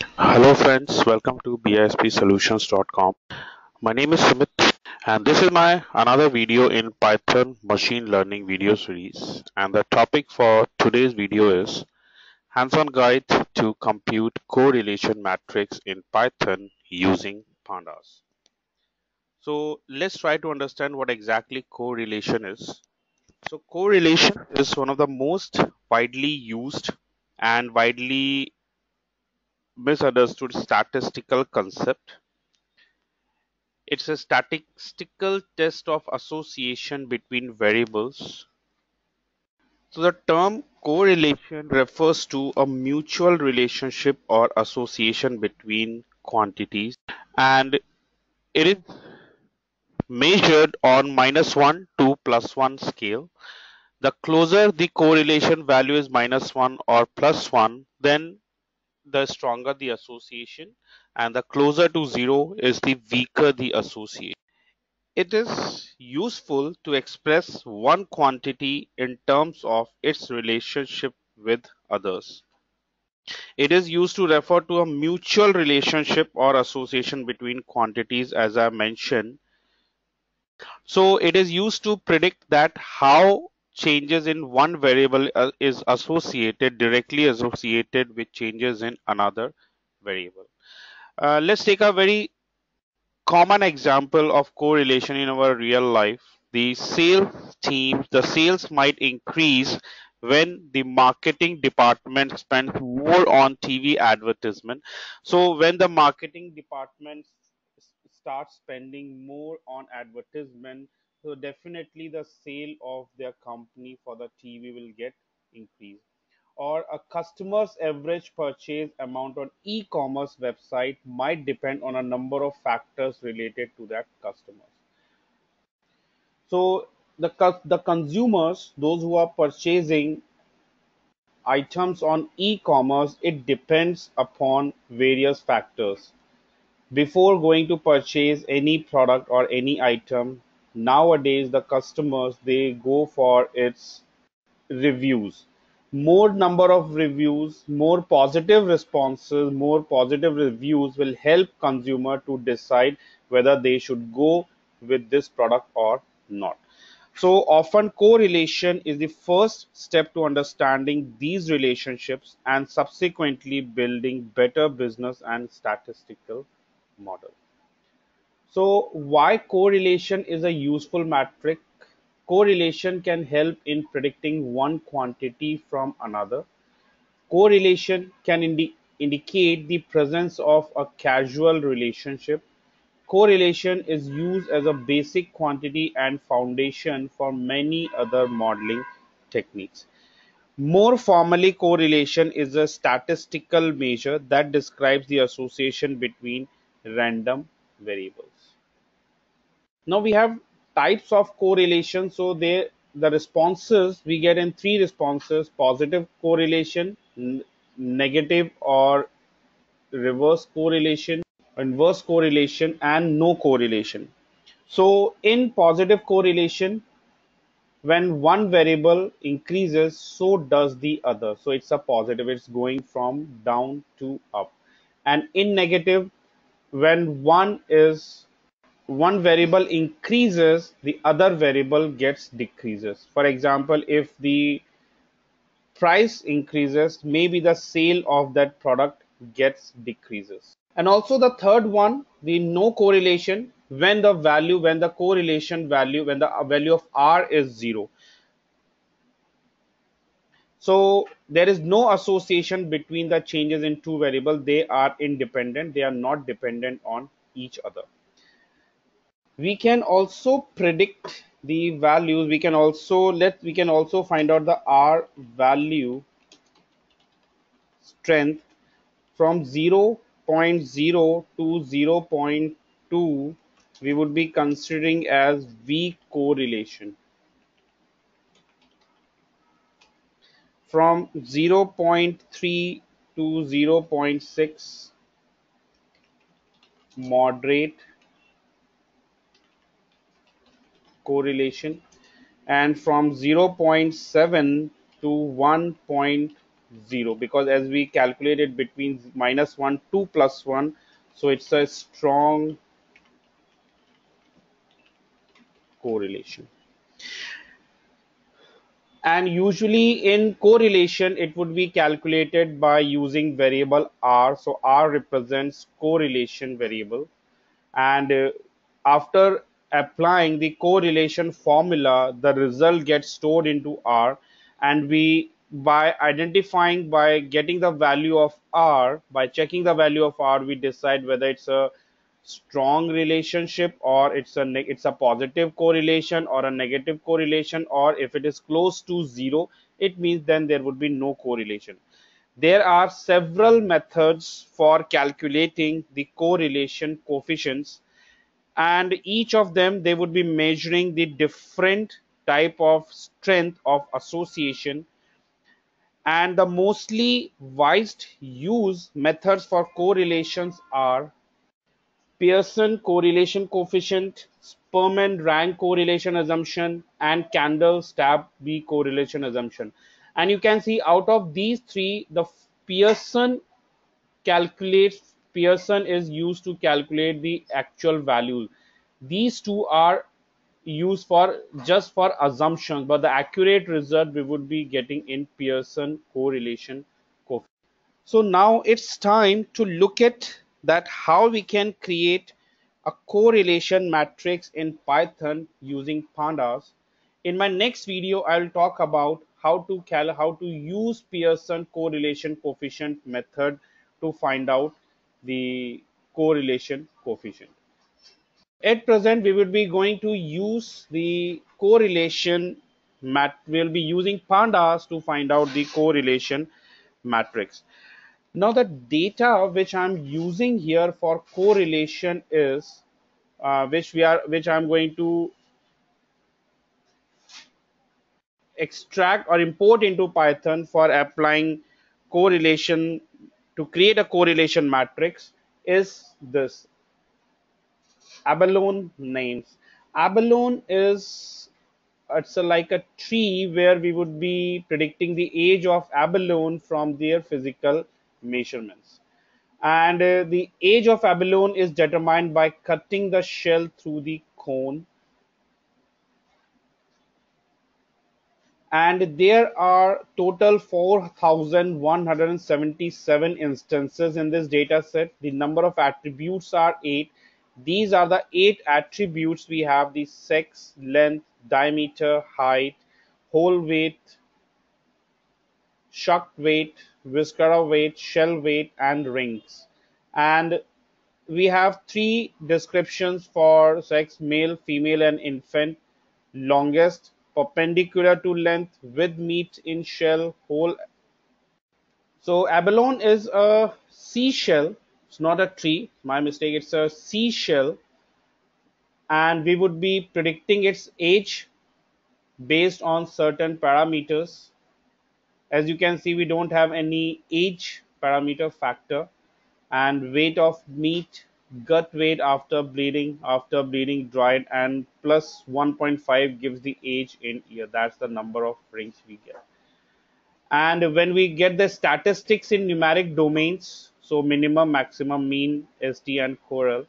Hello friends, welcome to bispsolutions.com. My name is Sumit and this is my another video in Python machine learning video series and the topic for today's video is hands-on guide to compute correlation matrix in Python using pandas. So let's try to understand what exactly correlation is. So correlation is one of the most widely used and widely misunderstood statistical concept. It's a statistical test of association between variables. So the term correlation refers to a mutual relationship or association between quantities and it is measured on minus 1 to plus 1 scale. The closer the correlation value is minus 1 or plus 1 then the stronger the association and the closer to zero is the weaker the association. It is useful to express one quantity in terms of its relationship with others. It is used to refer to a mutual relationship or association between quantities as I mentioned. So it is used to predict that how changes in one variable uh, is associated directly associated with changes in another variable. Uh, let's take a very common example of correlation in our real life. The sales team, the sales might increase when the marketing department spends more on TV advertisement. So when the marketing department starts spending more on advertisement, so definitely the sale of their company for the TV will get increased. Or a customer's average purchase amount on e-commerce website might depend on a number of factors related to that customer. So the the consumers, those who are purchasing items on e-commerce, it depends upon various factors. Before going to purchase any product or any item, nowadays the customers they go for its reviews. More number of reviews more positive responses more positive reviews will help consumer to decide whether they should go with this product or not. So often correlation is the first step to understanding these relationships and subsequently building better business and statistical model so why correlation is a useful metric? Correlation can help in predicting one quantity from another. Correlation can indi indicate the presence of a causal relationship. Correlation is used as a basic quantity and foundation for many other modeling techniques. More formally, correlation is a statistical measure that describes the association between random variables. Now we have types of correlation. So the responses we get in three responses: positive correlation, negative or reverse correlation, inverse correlation, and no correlation. So in positive correlation, when one variable increases, so does the other. So it's a positive. It's going from down to up. And in negative, when one is one variable increases, the other variable gets decreases. For example, if the price increases, maybe the sale of that product gets decreases. And also the third one, the no correlation when the value, when the correlation value, when the value of R is zero. So there is no association between the changes in two variables. They are independent. They are not dependent on each other we can also predict the values. We can also let we can also find out the r value strength from 0 0.0 to 0 0.2 we would be considering as weak correlation. From 0 0.3 to 0 0.6 moderate correlation and from 0.7 to 1.0 because as we calculated between minus 1 2 plus 1 so it's a strong correlation. And usually in correlation it would be calculated by using variable r. So r represents correlation variable. And uh, after applying the correlation formula the result gets stored into r and we by identifying by getting the value of r by checking the value of r we decide whether it's a strong relationship or it's a it's a positive correlation or a negative correlation or if it is close to zero it means then there would be no correlation. There are several methods for calculating the correlation coefficients and each of them they would be measuring the different type of strength of association and the mostly widest used methods for correlations are Pearson correlation coefficient, Spearman rank correlation assumption, and Candle Stab B correlation assumption. And you can see out of these three, the Pearson calculates Pearson is used to calculate the actual value. These two are used for just for assumption, but the accurate result we would be getting in Pearson correlation coefficient. So now it's time to look at that how we can create a correlation matrix in Python using pandas. In my next video, I'll talk about how to cal how to use Pearson correlation coefficient method to find out the correlation coefficient. At present, we will be going to use the correlation mat we'll be using pandas to find out the correlation matrix. Now the data which I'm using here for correlation is uh, which we are which I'm going to extract or import into Python for applying correlation to create a correlation matrix is this abalone names abalone is it's a, like a tree where we would be predicting the age of abalone from their physical measurements. And uh, the age of abalone is determined by cutting the shell through the cone. And there are total 4,177 instances in this data set. The number of attributes are 8. These are the 8 attributes we have the sex, length, diameter, height, whole weight, shucked weight, Viscera weight, shell weight, and rings. And we have three descriptions for sex male, female, and infant. Longest, perpendicular to length, with meat in shell, whole. So abalone is a seashell. It's not a tree. My mistake. It's a seashell. And we would be predicting its age based on certain parameters as you can see we don't have any age parameter factor and weight of meat gut weight after bleeding after bleeding dried and plus 1.5 gives the age in year that's the number of rings we get. And when we get the statistics in numeric domains so minimum maximum mean SD, and Correl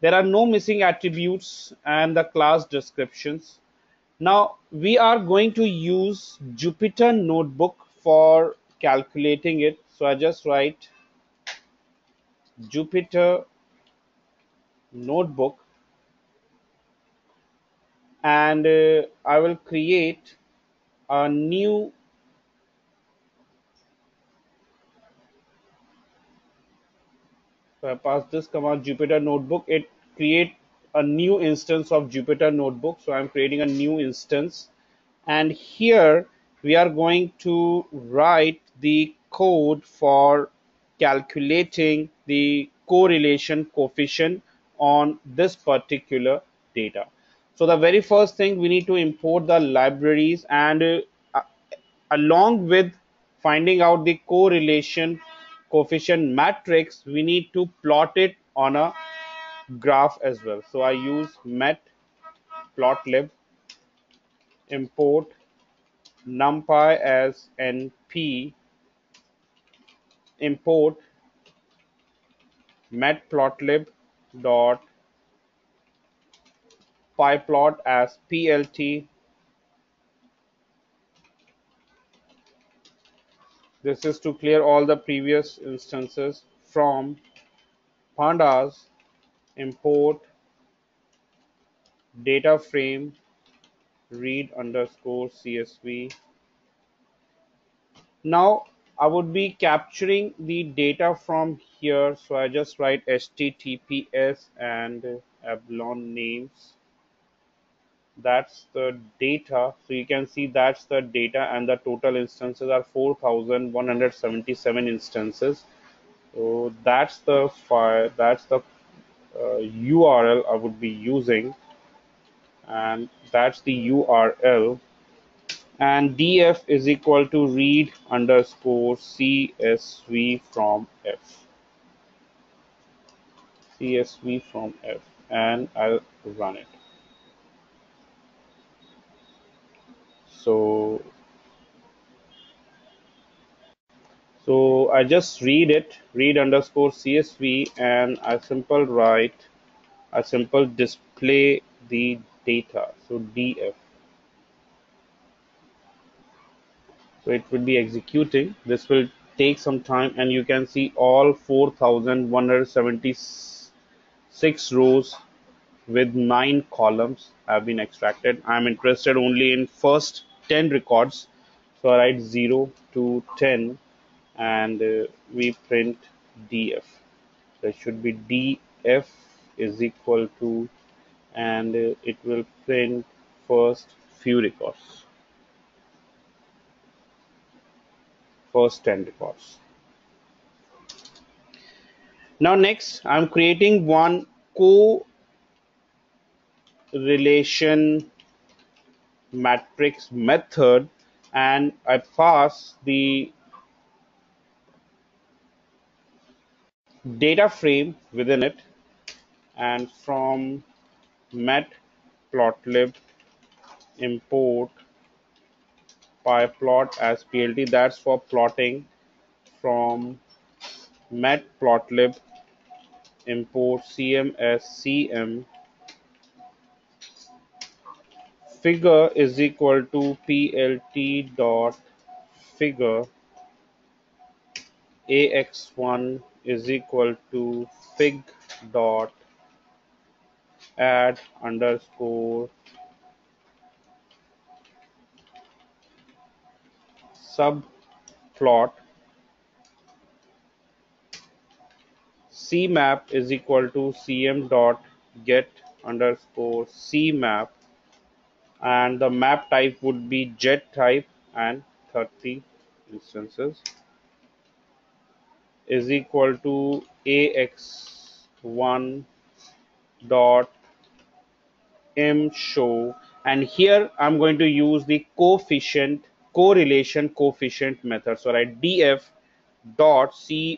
there are no missing attributes and the class descriptions. Now we are going to use Jupyter Notebook for calculating it. So I just write Jupyter Notebook and uh, I will create a new so I pass this command Jupyter Notebook it create a new instance of Jupyter Notebook. So I'm creating a new instance. And here we are going to write the code for calculating the correlation coefficient on this particular data. So the very first thing we need to import the libraries and uh, along with finding out the correlation coefficient matrix, we need to plot it on a graph as well. So I use matplotlib import numpy as np import matplotlib dot pyplot as plt this is to clear all the previous instances from pandas import data frame read underscore csv now I would be capturing the data from here so I just write https and abalone names. That's the data. So you can see that's the data and the total instances are 4177 instances. So that's the file that's the uh, url i would be using. And that's the url and df is equal to read underscore csv from f. Csv from f. And i'll run it. So so I just read it read underscore CSV and I simple write I simple display the data. So df so it will be executing. This will take some time and you can see all 4176 rows with nine columns have been extracted. I'm interested only in first 10 records. So I write 0 to 10 and uh, we print df it should be df is equal to and uh, it will print first few records first 10 records. Now next I'm creating one co relation matrix method and I pass the data frame within it and from matplotlib import pyplot as plt that's for plotting from matplotlib import cm as cm figure is equal to plt dot figure. Ax1 is equal to fig dot add underscore subplot cmap is equal to cm dot get underscore cmap and the map type would be jet type and 30 instances is equal to ax1 dot imshow. And here I'm going to use the coefficient correlation coefficient method so write df dot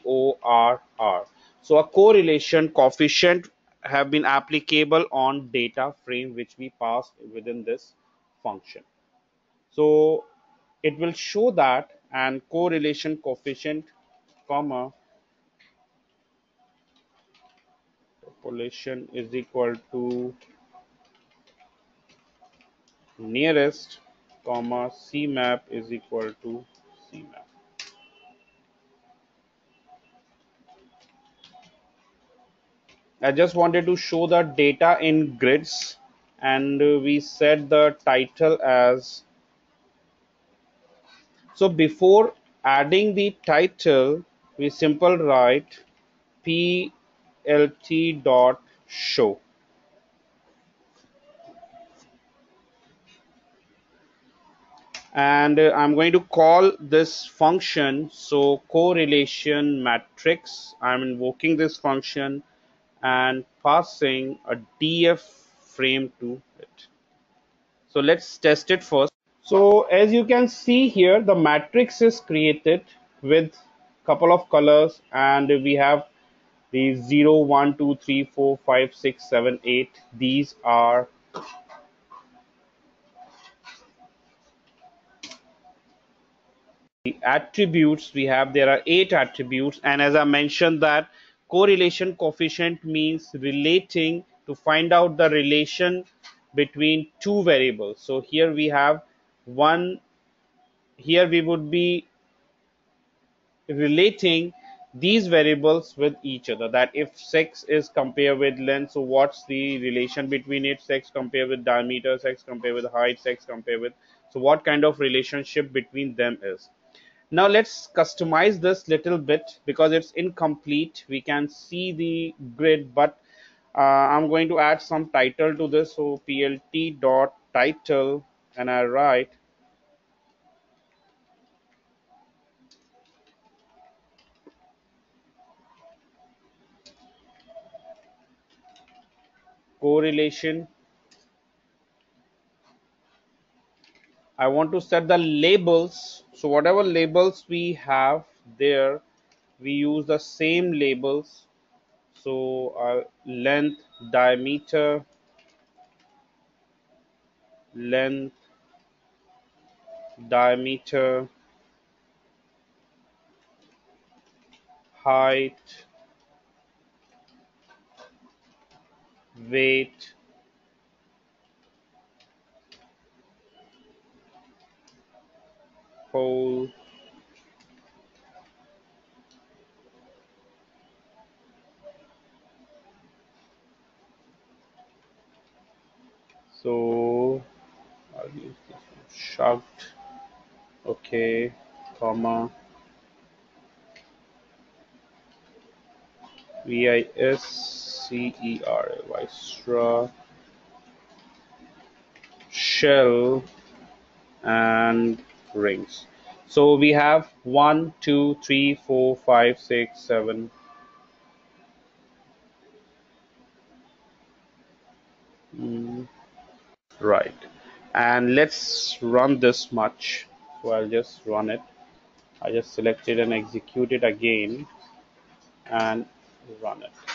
corr so a correlation coefficient have been applicable on data frame which we pass within this function. So it will show that and correlation coefficient comma interpolation is equal to nearest comma cmap is equal to cmap I just wanted to show the data in grids and we set the title as so before adding the title we simple write plt dot show and uh, I'm going to call this function so correlation matrix I'm invoking this function and passing a df frame to it. So let's test it first. So as you can see here, the matrix is created with a couple of colors and we have the 0, 1, 2, 3, 4, 5, 6, 7, 8. These are attributes we have there are eight attributes and as i mentioned that correlation coefficient means relating to find out the relation between two variables. So here we have one here we would be relating these variables with each other that if sex is compared with length so what's the relation between it? Sex compared with diameter sex compared with height sex compared with so what kind of relationship between them is now let's customize this little bit because it's incomplete. We can see the grid but uh, I'm going to add some title to this. So plt dot title and I write correlation. I want to set the labels so whatever labels we have there we use the same labels. So uh, length diameter length diameter height weight pole so I'll use this one. Shucked okay comma. V I S C E R A Y shell and rings. So we have one two three four five six seven. Mm, right. And let's run this much. So I'll just run it. I just select it and execute it again and run it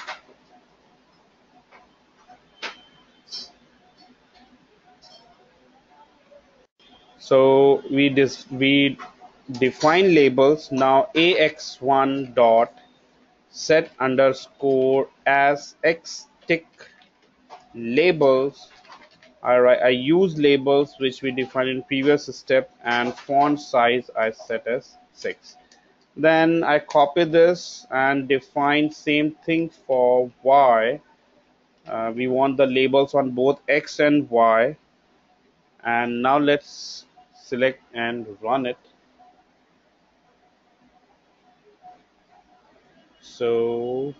so we dis we define labels. Now ax1 dot set underscore as x tick labels. Right i use labels which we defined in previous step and font size i set as 6 then i copy this and define same thing for y. Uh, we want the labels on both x and y. And now let's select and run it. So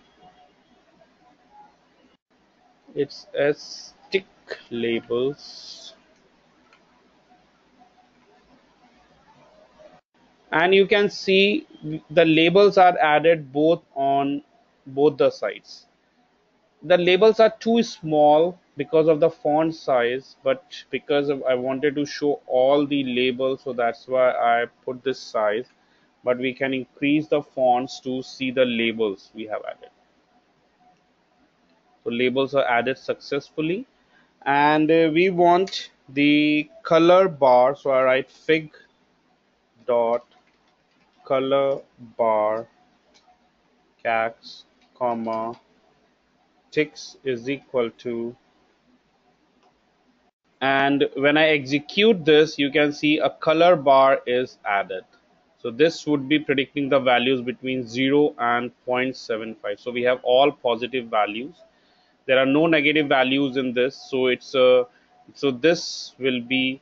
it's as tick labels. And you can see the labels are added both on both the sides. The labels are too small because of the font size but because of, I wanted to show all the labels so that's why I put this size. But we can increase the fonts to see the labels we have added. So labels are added successfully. And uh, we want the color bar so I write fig dot color bar cax comma ticks is equal to and when I execute this you can see a color bar is added. So this would be predicting the values between 0 and 0.75 so we have all positive values. There are no negative values in this. So it's a so this will be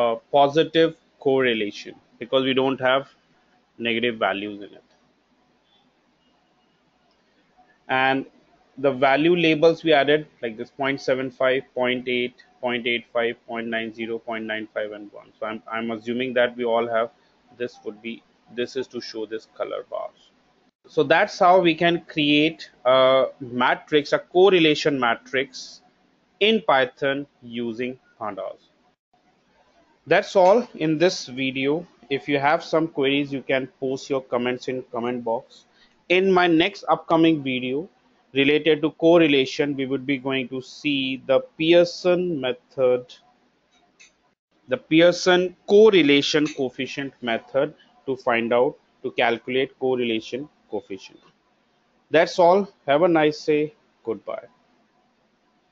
a positive correlation because we don't have negative values in it. And the value labels we added like this 0.75 0.8 0.85 0.90 0.95 and 1 so I'm, I'm assuming that we all have this would be this is to show this color bars. So that's how we can create a matrix a correlation matrix in python using pandas. That's all in this video. If you have some queries you can post your comments in comment box. In my next upcoming video related to correlation we would be going to see the pearson method the Pearson correlation coefficient method to find out to calculate correlation coefficient. That's all. Have a nice day. Goodbye.